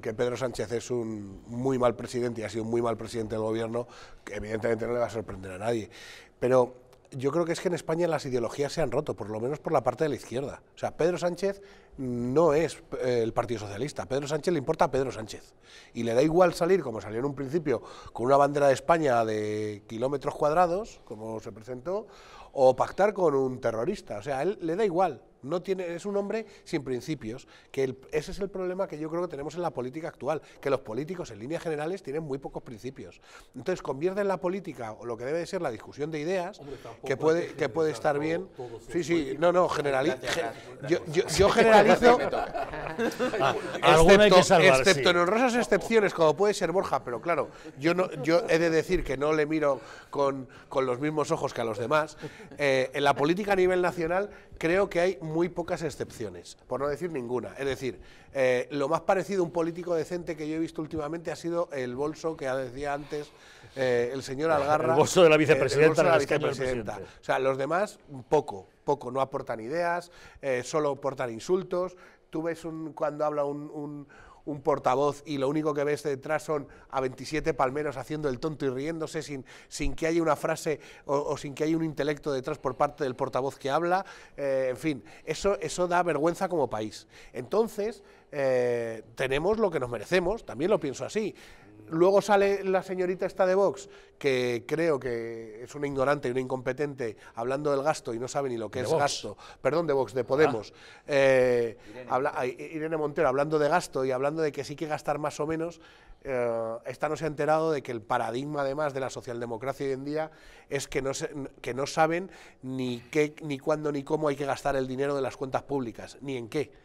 que Pedro Sánchez es un muy mal presidente y ha sido un muy mal presidente del gobierno, que evidentemente no le va a sorprender a nadie. Pero yo creo que es que en España las ideologías se han roto, por lo menos por la parte de la izquierda. O sea, Pedro Sánchez no es eh, el Partido Socialista. Pedro Sánchez le importa a Pedro Sánchez. Y le da igual salir, como salió en un principio, con una bandera de España de kilómetros cuadrados, como se presentó, o pactar con un terrorista. O sea, a él le da igual. No tiene, es un hombre sin principios, que ese es el problema que yo creo que tenemos en la política actual, que los políticos en líneas generales tienen muy pocos principios. Entonces convierten la política o lo que debe de ser la discusión de ideas, que puede, que puede estar bien. Sí, sí, no, no, generalizo. Yo, yo, generalizo. excepto, excepto en honrosas excepciones, como puede ser Borja, pero claro, yo no, yo he de decir que no le miro con, con los mismos ojos que a los demás. Eh, en la política a nivel nacional creo que hay muy pocas excepciones, por no decir ninguna. Es decir, eh, lo más parecido a un político decente que yo he visto últimamente ha sido el bolso que decía antes eh, el señor Algarra. El bolso de la vicepresidenta. de la vicepresidenta. O sea, los demás, poco, poco. No aportan ideas, solo aportan insultos. Tú ves un, cuando habla un un portavoz y lo único que ves detrás son a 27 palmeros haciendo el tonto y riéndose sin, sin que haya una frase o, sin que haya un intelecto detrás por parte del portavoz que habla. Eh, en fin, eso, eso da vergüenza como país. Entonces, eh, tenemos lo que nos merecemos, también lo pienso así. Luego sale la señorita esta de Vox, que creo que es una ignorante y una incompetente, hablando del gasto y no sabe ni lo que es gasto. Perdón, de Vox, de Podemos. Ah. Eh, Irene. Montero, hablando de gasto y hablando de que sí que gastar más o menos, eh, esta no se ha enterado de que el paradigma, además, de la socialdemocracia hoy en día es que no, que no saben ni qué, ni cuándo, ni cómo hay que gastar el dinero de las cuentas públicas, ni en qué.